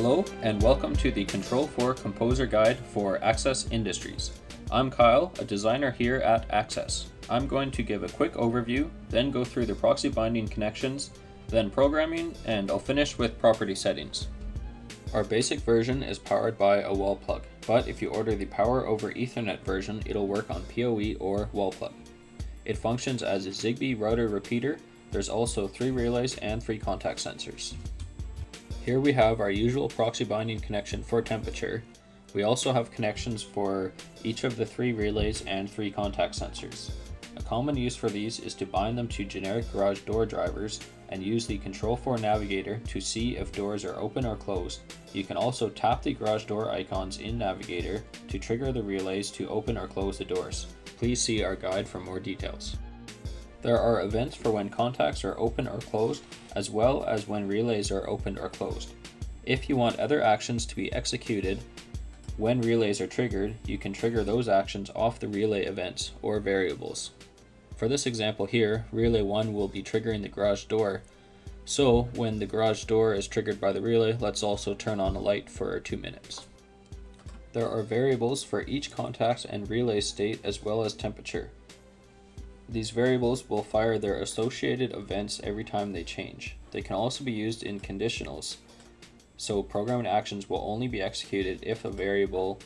Hello and welcome to the Control4 Composer Guide for Axxess Industries. I'm Kyle, a designer here at Axxess. I'm going to give a quick overview, then go through the proxy binding connections, then programming, and I'll finish with property settings. Our basic version is powered by a wall plug, but if you order the Power over Ethernet version, it'll work on PoE or wall plug. It functions as a Zigbee router repeater. There's also three relays and three contact sensors. Here we have our usual proxy binding connection for temperature. We also have connections for each of the three relays and three contact sensors. A common use for these is to bind them to generic garage door drivers and use the Control4 Navigator to see if doors are open or closed. You can also tap the garage door icons in Navigator to trigger the relays to open or close the doors. Please see our guide for more details. There are events for when contacts are open or closed, as well as when relays are opened or closed. If you want other actions to be executed when relays are triggered, you can trigger those actions off the relay events or variables. For this example here, relay 1 will be triggering the garage door. So when the garage door is triggered by the relay, let's also turn on a light for 2 minutes. There are variables for each contact and relay state as well as temperature. These variables will fire their associated events every time they change. They can also be used in conditionals, so programming actions will only be executed if a variable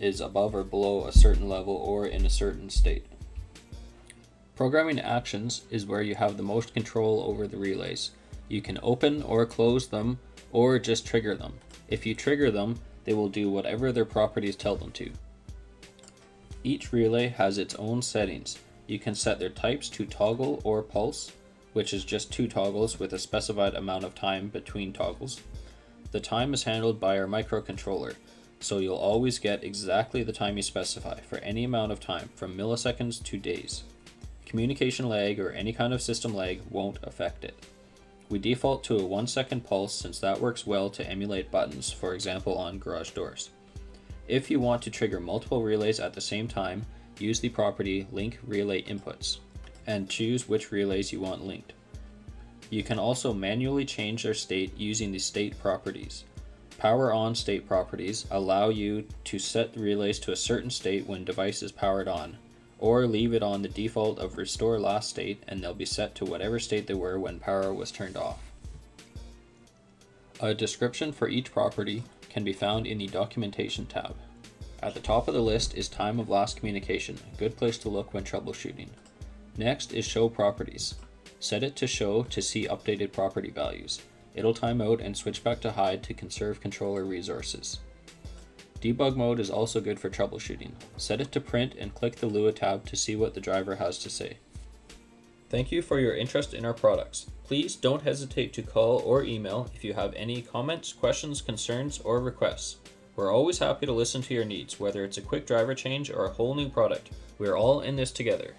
is above or below a certain level or in a certain state. Programming actions is where you have the most control over the relays. You can open or close them or just trigger them. If you trigger them, they will do whatever their properties tell them to. Each relay has its own settings. You can set their types to toggle or pulse, which is just two toggles with a specified amount of time between toggles. The time is handled by our microcontroller, so you'll always get exactly the time you specify for any amount of time, from milliseconds to days. Communication lag or any kind of system lag won't affect it. We default to a 1 second pulse since that works well to emulate buttons, for example on garage doors. If you want to trigger multiple relays at the same time, use the property link relay inputs and choose which relays you want linked. You can also manually change their state using the state properties. Power on state properties allow you to set the relays to a certain state when device is powered on, or leave it on the default of restore last state and they'll be set to whatever state they were when power was turned off. A description for each property can be found in the documentation tab. At the top of the list is time of last communication, a good place to look when troubleshooting. Next is show properties. Set it to show to see updated property values. It'll time out and switch back to hide to conserve controller resources. Debug mode is also good for troubleshooting. Set it to print and click the Lua tab to see what the driver has to say. Thank you for your interest in our products. Please don't hesitate to call or email if you have any comments, questions, concerns, or requests. We're always happy to listen to your needs, whether it's a quick driver change or a whole new product. We're all in this together.